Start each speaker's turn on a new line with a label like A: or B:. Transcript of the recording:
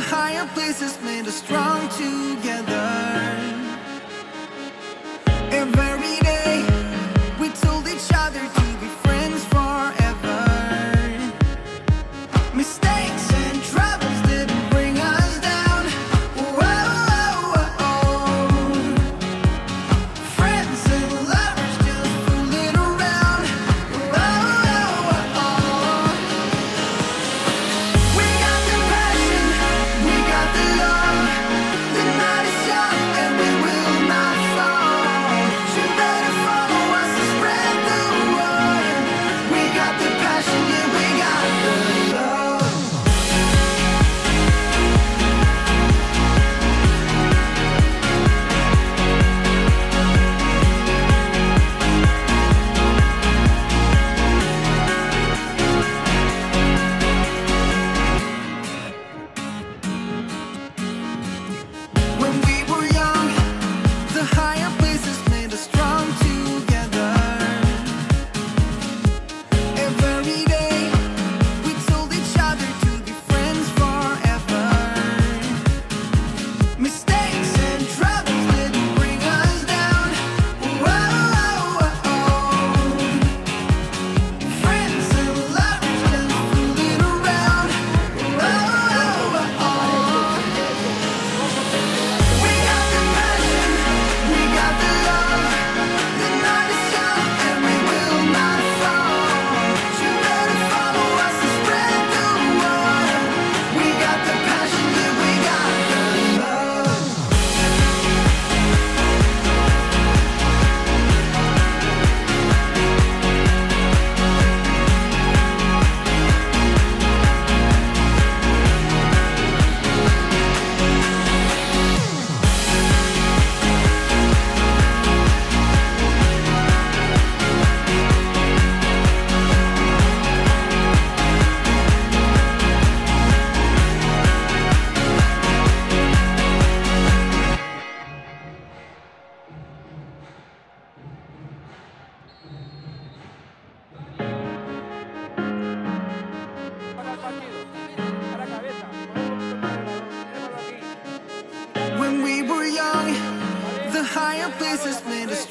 A: higher places made us strong together. higher places made us